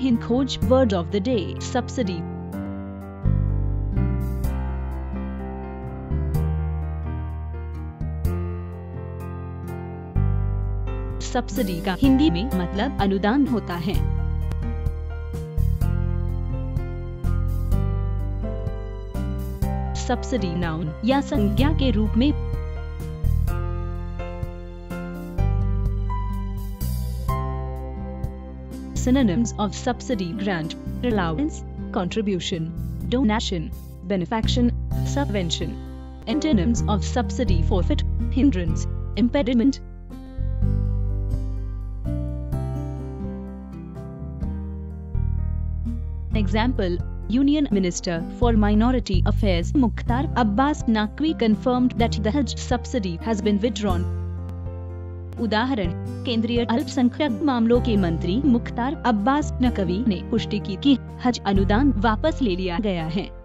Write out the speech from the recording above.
हिंद खोज word of the day subsidy subsidy का हिंदी में मतलब अनुदान होता है। सब्सिडी नाउन या संज्ञा के रूप में synonyms of subsidy grant, allowance, contribution, donation, benefaction, subvention. Antonyms of subsidy forfeit, hindrance, impediment. Example Union Minister for Minority Affairs Mukhtar Abbas Naqvi confirmed that the Hajj subsidy has been withdrawn. उदाहरण, केंद्रीय अल्पसंख्यक मामलों के मंत्री मुख्तार अब्बास नकवी ने पुष्टि की कि हज अनुदान वापस ले लिया गया है।